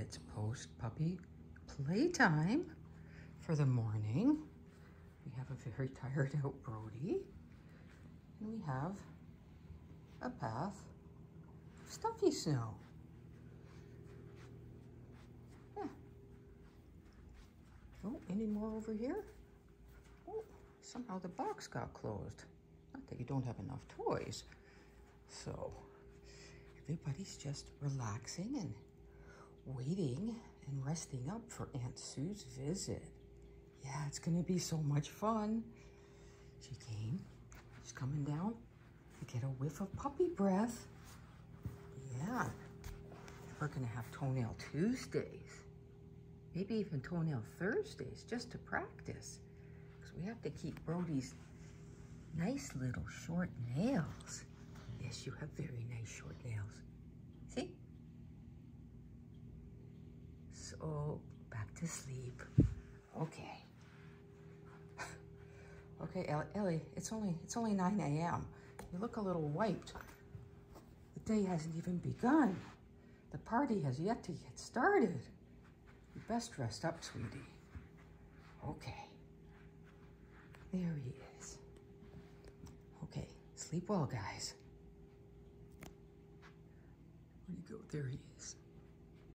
it's post-puppy playtime for the morning. We have a very tired out Brodie. And we have a bath of stuffy snow. Yeah. Oh, any more over here? Oh, somehow the box got closed. Not that you don't have enough toys. So everybody's just relaxing and waiting and resting up for Aunt Sue's visit. Yeah, it's gonna be so much fun. She came, she's coming down to get a whiff of puppy breath. Yeah, we're gonna have toenail Tuesdays. Maybe even toenail Thursdays just to practice. Because we have to keep Brodie's nice little short nails. Yes, you have very nice short nails. So, back to sleep. Okay. okay, Ellie, it's only it's only 9 a.m. You look a little wiped. The day hasn't even begun. The party has yet to get started. You best rest up, sweetie. Okay. There he is. Okay, sleep well, guys. Where'd he go? There he is.